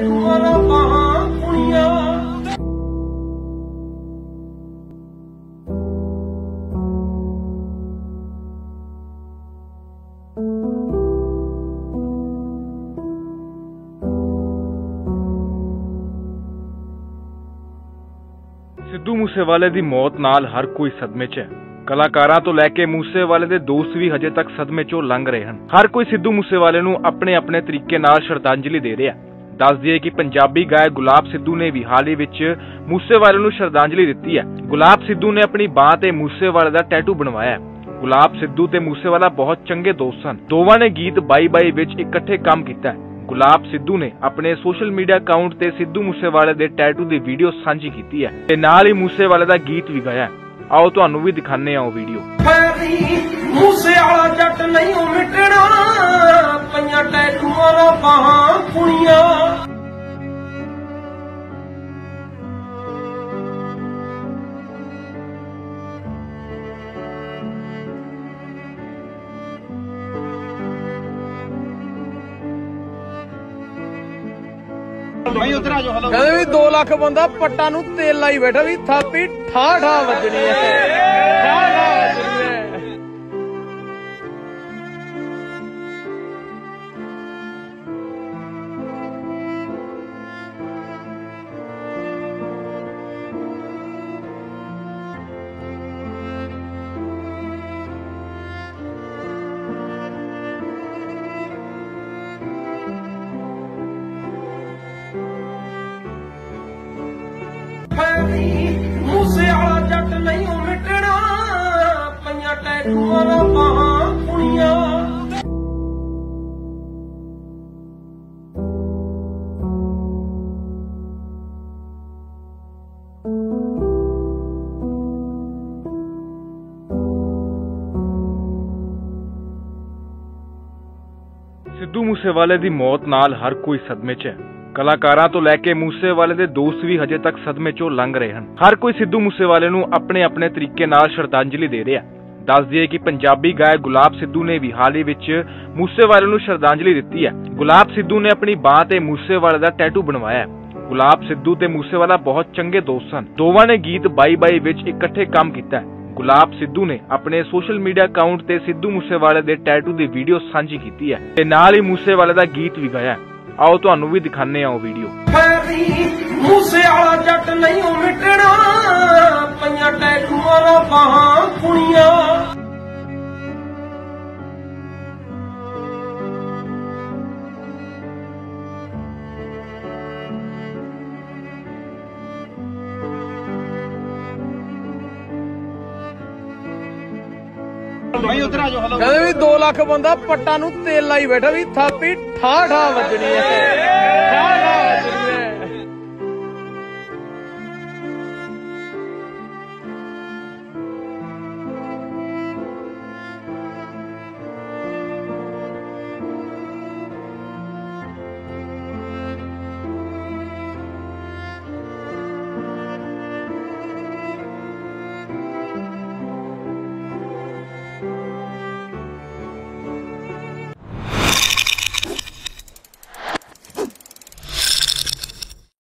ਟੈਟੂਆਂ ਨਾ ਸਿੱਧੂ ਮੂਸੇਵਾਲੇ ਦੀ ਮੌਤ ਨਾਲ ਹਰ ਕੋਈ ਸਦਮੇ 'ਚ ਹੈ। ਕਲਾਕਾਰਾਂ ਤੋਂ ਲੈ ਕੇ ਮੂਸੇਵਾਲੇ ਦੇ ਦੋਸਤ ਵੀ ਹਜੇ ਤੱਕ ਸਦਮੇ 'ਚੋਂ ਲੰਘ ਰਹੇ ਹਨ। ਹਰ ਕੋਈ ਸਿੱਧੂ ਮੂਸੇਵਾਲੇ ਨੂੰ ਆਪਣੇ ਆਪਣੇ ਤਰੀਕੇ ਨਾਲ ਸ਼ਰਧਾਂਜਲੀ ਦੇ ਰਿਹਾ ਦੱਸ ਦਈਏ ਕਿ ਪੰਜਾਬੀ ਗਾਇਕ ਗੁਲਾਬ ਸਿੱਧੂ ਨੇ ਵੀ ਹਾਲ ਹੀ ਵਿੱਚ ਮੂਸੇਵਾਲੇ ਨੂੰ ਸ਼ਰਧਾਂਜਲੀ ਦਿੱਤੀ ਹੈ। ਗੁਲਾਬ ਸਿੱਧੂ ਨੇ ਆਪਣੀ ਬਾਹ ਤੇ ਮੂਸੇਵਾਲੇ ਦਾ ਟੈਟੂ ਬਣਵਾਇਆ ਹੈ। ਗੁਲਾਬ ਸਿੱਧੂ ਤੇ ਮੂਸੇਵਾਲਾ ਬਹੁਤ ਚੰਗੇ ਦੋਸਤ ਸਨ। ਦੋਵਾਂ ਨੇ ਗੀਤ ਬਾਈ ਬਾਈ ਵਿੱਚ ਇਕੱਠੇ ਕੰਮ ਕੀਤਾ ਗੁਲਾਬ ਸਿੱਧੂ ਨੇ ਆਪਣੇ ਸੋਸ਼ਲ ਮੀਡੀਆ ਅਕਾਊਂਟ ਤੇ ਸਿੱਧੂ ਮੂਸੇਵਾਲੇ ਦੇ ਟੈਟੂ ਦੀ ਵੀਡੀਓ ਸਾਂਝੀ ਕੀਤੀ ਹੈ ਤੇ ਨਾਲ ਹੀ ਮੂਸੇਵਾਲੇ ਦਾ ਗੀਤ ਵੀ ਗਾਇਆ ਆਓ ਤੁਹਾਨੂੰ ਵੀ ਦਿਖਾਉਂਦੇ ਹਾਂ ਉਹ ਵੀਡੀਓ। ਫੈਰੀ ਜੱਟ ਨਹੀਂ ਮਿਟਣਾ ਪਈਆਂ ਟੈਟੂਆਂ ਕਹਿੰਦੇ ਵੀ 2 ਲੱਖ ਬੰਦਾ ਪੱਟਾਂ ਨੂੰ ਤੇਲ ਲਾਈ ਬੈਠਾ ਵੀ ਥਾਪੀ ਠਾ ਠਾ ਵੱਜਣੀ ਐ ਸਿੱਧੂ ਮੂਸੇਵਾਲੇ ਦੀ ਮੌਤ ਨਾਲ ਹਰ ਕੋਈ ਸਦਮੇ 'ਚ ਹੈ। ਕਲਾਕਾਰਾਂ ਤੋਂ ਲੈ ਕੇ ਮੂਸੇਵਾਲੇ ਦੇ ਦੋਸਤ ਵੀ ਹਜੇ ਤੱਕ ਸਦਮੇ 'ਚੋਂ ਲੰਘ ਰਹੇ ਹਨ। ਹਰ ਕੋਈ ਸਿੱਧੂ ਮੂਸੇਵਾਲੇ ਨੂੰ ਆਪਣੇ ਆਪਣੇ ਤਰੀਕੇ ਨਾਲ ਸ਼ਰਧਾਂਜਲੀ ਦੇ ਰਿਹਾ ਦੱਸ ਦਈਏ ਕਿ ਪੰਜਾਬੀ ਗਾਇਕ ਗੁਲਾਬ ਸਿੱਧੂ ਨੇ ਵੀ ਹਾਲ ਹੀ ਵਿੱਚ ਮੂਸੇਵਾਲੇ ਨੂੰ ਸ਼ਰਧਾਂਜਲੀ ਦਿੱਤੀ ਹੈ। ਗੁਲਾਬ ਸਿੱਧੂ ਨੇ ਆਪਣੀ ਬਾਹ ਤੇ ਮੂਸੇਵਾਲੇ ਦਾ ਟੈਟੂ ਬਣਵਾਇਆ ਗੁਲਾਬ ਸਿੱਧੂ ਤੇ ਮੂਸੇਵਾਲਾ ਬਹੁਤ ਚੰਗੇ ਦੋਸਤ ਸਨ। ਦੋਵਾਂ ਨੇ ਗੀਤ ਬਾਈ ਬਾਈ ਵਿੱਚ ਇਕੱਠੇ ਕੰਮ ਕੀਤਾ ਗੁਲਾਬ ਸਿੱਧੂ ਨੇ ਆਪਣੇ ਸੋਸ਼ਲ ਮੀਡੀਆ ਅਕਾਊਂਟ ਤੇ ਸਿੱਧੂ ਮੂਸੇਵਾਲੇ ਦੇ ਟੈਟੂ ਦੀ ਵੀਡੀਓ ਸਾਂਝੀ ਕੀਤੀ ਹੈ ਤੇ ਨਾਲ ਹੀ ਮੂਸੇਵਾਲੇ ਦਾ ਗੀਤ ਵੀ ਗਾਇਆ ਆਓ ਤੁਹਾਨੂੰ ਵੀ ਦਿਖਾਉਂਦੇ ਆ ਉਹ ਵੀਡੀਓ। ਮੂਸੇਵਾਲਾ ਜੱਟ ਨਹੀਂ ਉਹ ਮਿਟਣਾ, ਪਈਆਂ ਟੈਟੂਆਂ ਨਾ ਬਾਹਾਂ ਕਹਿੰਦੇ ਵੀ 2 ਲੱਖ ਬੰਦਾ ਪੱਟਾਂ ਨੂੰ ਤੇਲ ਲਾਈ ਬੈਠਾ ਵੀ ਥਾਪੀ ਠਾ ਠਾ ਵੱਜਣੀ ਐ ਠਾ